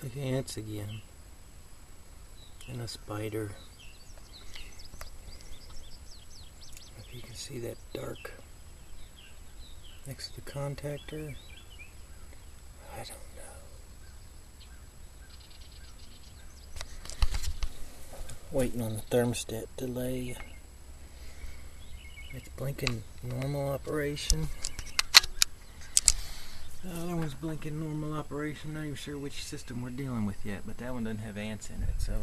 Like ants again. And a spider. If you can see that dark next to the contactor. I don't know. Waiting on the thermostat delay. It's blinking normal operation. Other one's blinking normal operation. Not even sure which system we're dealing with yet, but that one doesn't have ants in it, so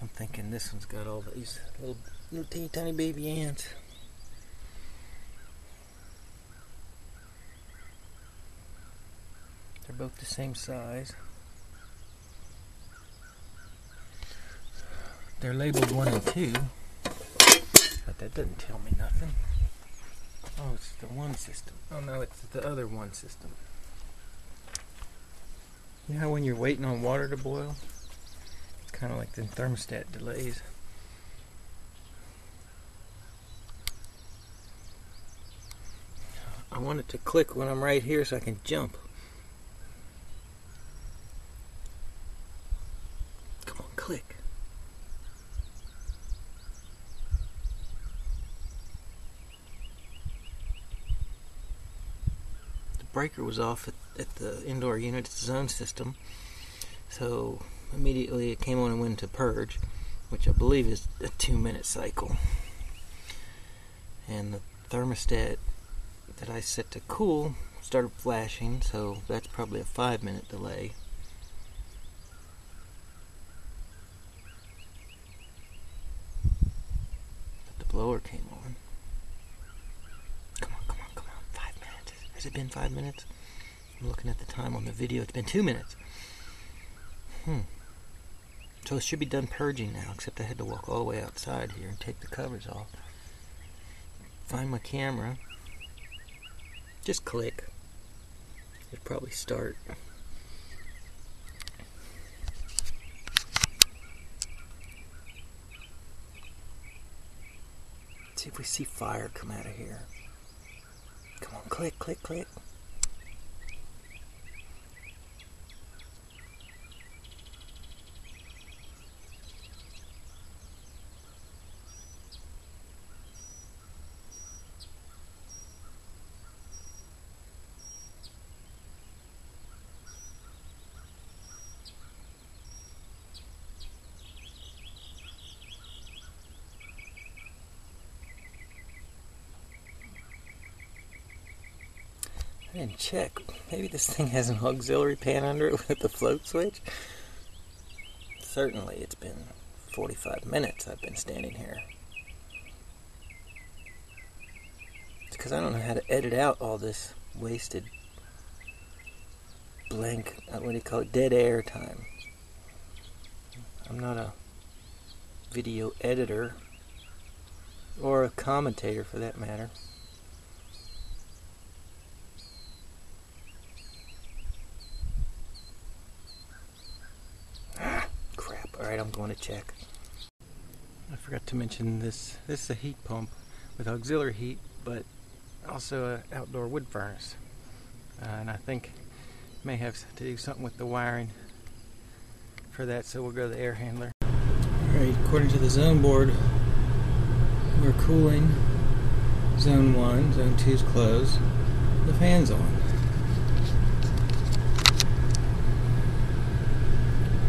I'm thinking this one's got all these little, little teeny tiny baby ants. They're both the same size. They're labeled one and two, but that doesn't tell me nothing. Oh, it's the one system. Oh no, it's the other one system. You know when you're waiting on water to boil? It's kind of like the thermostat delays. I want it to click when I'm right here so I can jump. Come on, click. The breaker was off at, at the indoor unit zone system, so immediately it came on and went into purge, which I believe is a two minute cycle. And the thermostat that I set to cool started flashing, so that's probably a five minute delay. But the blower came on. Come on, come on, come on. Five minutes. Has it been five minutes? I'm looking at the time on the video. It's been two minutes. Hmm. So it should be done purging now, except I had to walk all the way outside here and take the covers off. Find my camera. Just click. It'll probably start. see if we see fire come out of here. Come on, click, click, click. Didn't check. Maybe this thing has an auxiliary pan under it with the float switch. Certainly, it's been 45 minutes I've been standing here. It's because I don't know how to edit out all this wasted blank, uh, what do you call it, dead air time. I'm not a video editor or a commentator for that matter. Alright, I'm going to check. I forgot to mention this. This is a heat pump with auxiliary heat, but also an outdoor wood furnace. Uh, and I think may have to do something with the wiring for that, so we'll go to the air handler. Alright, according to the zone board, we're cooling zone 1, zone 2 is closed, the fan's on.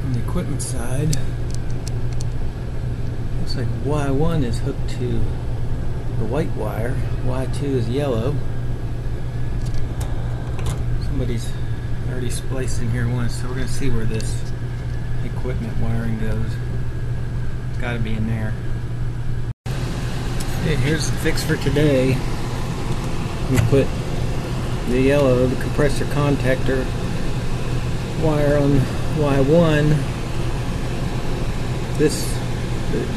On the equipment side, looks like Y1 is hooked to the white wire, Y2 is yellow. Somebody's already spliced in here once, so we're going to see where this equipment wiring goes. It's got to be in there. Okay, here's the fix for today. We put the yellow, the compressor contactor wire on Y1. This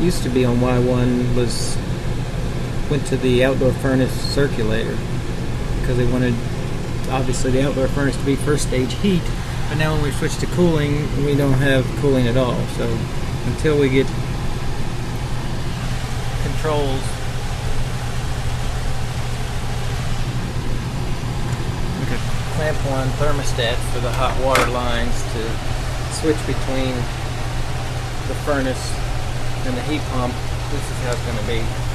used to be on Y1 was went to the outdoor furnace circulator because they wanted obviously the outdoor furnace to be first stage heat. But now when we switch to cooling, we don't have cooling at all. So until we get controls clamp one thermostat for the hot water lines to switch between the furnace and the heat pump. This is how it's going to be.